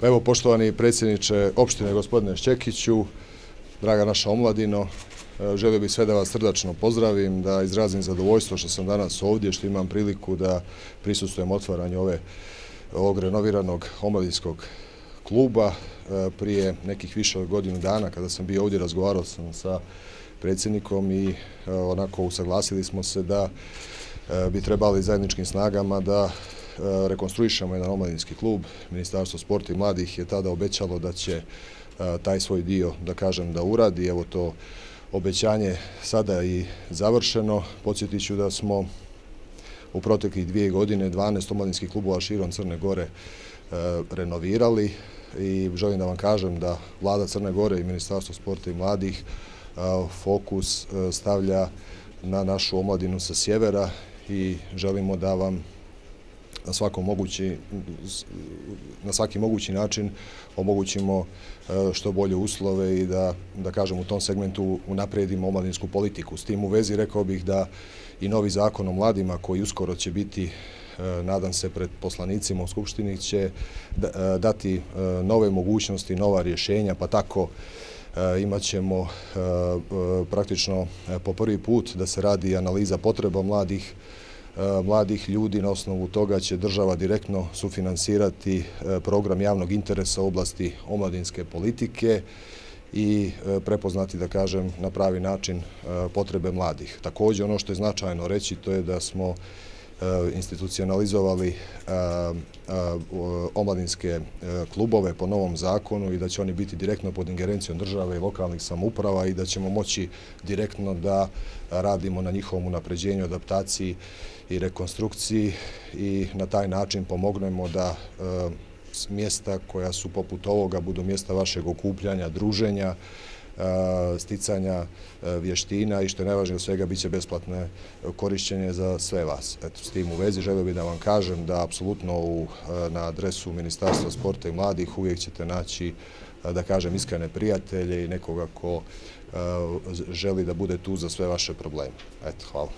Pa evo, poštovani predsjedniče opštine gospodine Šćekiću, draga naša omladino, e, želio bih sve da vas srdačno pozdravim, da izrazim zadovoljstvo što sam danas ovdje, što imam priliku da prisustujem otvaranju ove, ovog renoviranog omladinskog kluba. E, prije nekih više od godinu dana, kada sam bio ovdje, razgovarao sam sa predsjednikom i e, onako usaglasili smo se da bi trebali zajedničkim snagama da E, rekonstruišemo jedan omladinski klub. Ministarstvo sporta i mladih je tada obećalo da će e, taj svoj dio, da kažem, da uradi. Evo to obećanje sada i završeno. Podsjetit ću da smo u proteklih dvije godine 12 omladinskih klubova širom Crne Gore e, renovirali i želim da vam kažem da vlada Crne Gore i Ministarstvo sporta i mladih fokus stavlja na našu omladinu sa sjevera i želimo da vam na svakom mogući na svaki mogući način omogućimo e, što bolje uslove i da, da kažem u tom segmentu unapredimo omladinsku politiku. S tim u vezi rekao bih da i novi zakon o mladima koji uskoro će biti e, nadam se pred poslanicima u Skupštini će e, dati nove mogućnosti, nova rješenja, pa tako imat ćemo praktično po prvi put da se radi analiza potreba mladih E, mladih ljudi. Na osnovu toga će država direktno sufinansirati e, program javnog interesa u oblasti omladinske politike i e, prepoznati, da kažem, na pravi način potrebe mladih. Također, ono što je značajno reći, to je da smo Eh, institucionalizovali eh, eh, omladinske klubove po novom zakonu i da će oni biti direktno pod ingerencijom države i lokalnih samuprava i da ćemo moći direktno da radimo na njihovom unapređenju, adaptaciji i rekonstrukciji i na taj način pomognemo da mjesta koja su poput ovoga budu mjesta vašeg okupljanja, druženja, sticanja vještina i što je najvažnije od svega bit će besplatne korišćenje za sve vas. Eto, s tim u vezi želio bih da vam kažem da apsolutno na adresu Ministarstva sporta i mladih uvijek ćete naći da kažem iskrene prijatelje i nekoga ko želi da bude tu za sve vaše probleme. Eto, hvala.